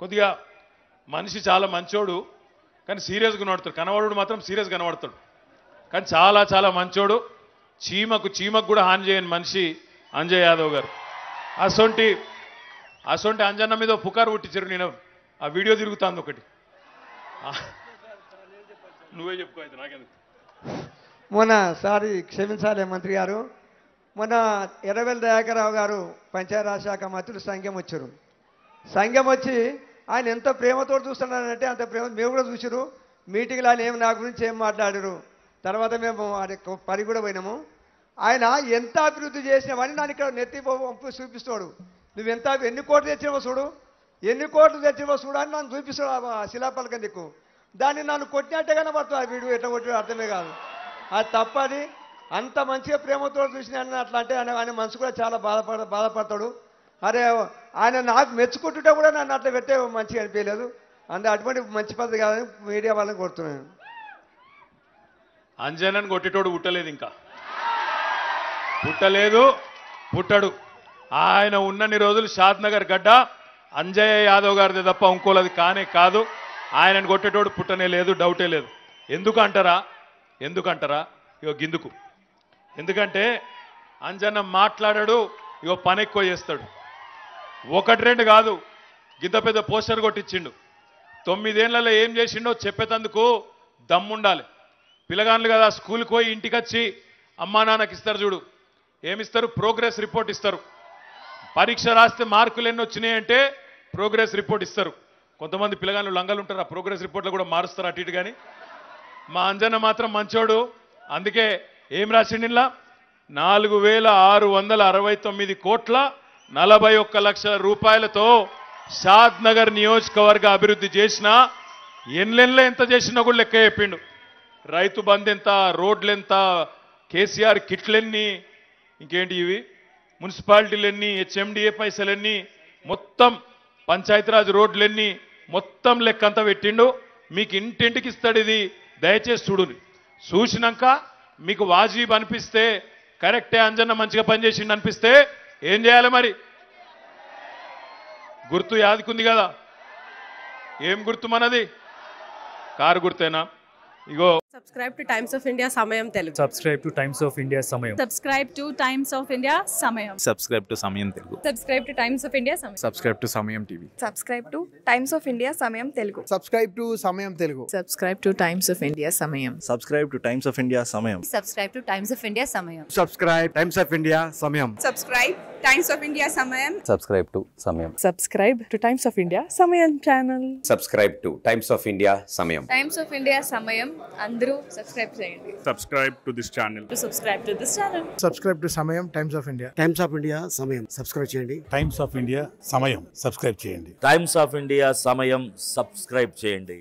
కొద్దిగా మనిషి చాలా మంచోడు కానీ సీరియస్గా కనబడతాడు. కనబడు మాత్రం సీరియస్ కనబడతాడు. కానీ చాలా చాలా మంచోడు. చీమకు చీమకు కూడా హాని చేయని మనిషి అంజయ్ యాదవ్ గారు. అసొంటి అసొంటి అంజన్న మీద పుకారు పుట్టించారు నేను. ఆ వీడియో తిరుగుతాంది ఒకటి. నువ్వే చెప్పుకో అయితే నాకెందుకు? మొన్న సారి క్షమించాలి మంత్రి గారు. మొన్న ఎర్రవెల్లి దయాకర్రావు గారు పంచాయతీరాజ్ శాఖ మంత్రులు సంఘం వచ్చారు. సంఘం వచ్చి ఆయన ఎంత ప్రేమతో చూస్తున్నానంటే అంత ప్రేమ మేము కూడా చూసారు. మీటింగ్లో ఆయన ఏమి నా గురించి ఏం మాట్లాడరు. తర్వాత మేము ఆయన పని కూడా పోయినాము. ఆయన ఎంత అభివృద్ధి చేసినావని నన్ను ఇక్కడ నెత్తి పంపు చూపిస్తాడు. నువ్వు ఎంత ఎన్ని కోట్లు తెచ్చినవో చూడు. ఎన్ని కోట్లు తెచ్చినవో చూడు అని నన్ను చూపిస్తాడు ఆ శిలాపలకం దిక్కు. దాన్ని నన్ను కొట్టినట్టే కనబడుతుంది ఆ వీడియో ఎట్లా కొట్టి అర్థమే కాదు. అది తప్పది. అంత మంచిగా ప్రేమతో చూసిన అట్లా అంటే ఆయన ఆయన మనసు కూడా చాలా బాధపడ బాధపడతాడు. అరే ఆయన నాకు మెచ్చుకుంటుంటే కూడా నన్ను అట్లా పెట్టే మంచిగా అనిపించలేదు. అందు అటువంటి మంచి పద్ధతి కాదని మీడియా వాళ్ళని కొడుతున్నాను. అంజనని కొట్టేటోడు పుట్టలేదు ఇంకా. పుట్టలేదు పుట్టడు. ఆయన ఉన్నన్ని రోజులు షాద్ నగర్ గడ్డ అంజయ్య యాదవ్ గారిది తప్ప ఇంకోలది కానే కాదు. ఆయనను కొట్టేటోడు పుట్టనే లేదు డౌటే లేదు. ఎందుకు అంటారా ఎందుకు అంటారా ఇగో గిందుకు. ఎందుకంటే అంజన్న మాట్లాడాడు ఇగో పని ఎక్కువ చేస్తాడు. ఒకటి రెండు కాదు. గిద్ద పెద్ద పోస్టర్ కొట్టించిండు. తొమ్మిదేళ్ళలో ఏం చేసిండో చెప్పేటందుకు దమ్ముండాలి. పిల్లగాన్లు కదా స్కూల్కి పోయి ఇంటికి వచ్చి అమ్మా నాన్నకి ఇస్తారు చూడు. ఏమిస్తారు? ప్రోగ్రెస్ రిపోర్ట్ ఇస్తారు. పరీక్ష రాస్తే మార్కులు ఎన్ని వచ్చినాయంటే ప్రోగ్రెస్ రిపోర్ట్ ఇస్తారు. కొంతమంది పిల్లగాళ్ళు లంగలు ఉంటారు ఆ ప్రోగ్రెస్ రిపోర్ట్లో కూడా మారుస్తారు అటు ఇటు కానీ మా అంజన్న మాత్రం మంచోడు. అందుకే ఏం రాసిండిలా? నాలుగు వేల ఆరు వందల అరవై తొమ్మిది కోట్ల నలభై ఒక్క లక్షల రూపాయలతో షాద్ నగర్ నియోజకవర్గ అభివృద్ధి చేసిన ఎన్లెన్లో ఎంత చేసినా కూడా లెక్క చెప్పిండు. రైతు బంద్ ఎంత రోడ్లు ఎంత కేసీఆర్ కిట్లెన్ని ఇంకేంటి ఇవి? మున్సిపాలిటీలన్నీ హెచ్ఎండిఏ పైసలన్నీ మొత్తం పంచాయతీరాజ్ రోడ్లన్నీ మొత్తం లెక్కంతా పెట్టిండు. మీకు ఇంటింటికి ఇస్తాడు ఇది. దయచేసి చూడుని. చూసినాక మీకు వాజీబ్ అనిపిస్తే కరెక్టే అంజన్న మంచిగా పనిచేసిండు అనిపిస్తే ఏం చేయాలి మరి? గుర్తు యాదికుంది కదా. ఏం గుర్తు మనది? కారు గుర్తేనా? ఇగో subscribe to Times of India Samayam Telugu subscribe to Times of India Samayam. subscribe to Times of India Samayam. Subscribe to Samayam Telugu Subscribe to Times of India Samayam. Subscribe to Samayam TV subscribe to Times of India Samayam Telugu subscribe to Samayam Telugu subscribe to Times of India Samayam. Subscribe to Times of India Samayam Subscribe to Times of India Samayam. Subscribe Times of India Samayam subscribe Times of India Samayam subscribe to Samayam subscribe to Times of India Samayam channel subscribe to Times of India Samayam Times of India సమయం అందరూ subscribe చేయండి. Subscribe to this channel. To subscribe to this channel subscribe to Samayam Times of India Times of India Samayam subscribe చేయండి. Times of India Samayam. Subscribe చేయండి. Times of India Samayam subscribe చేయండి.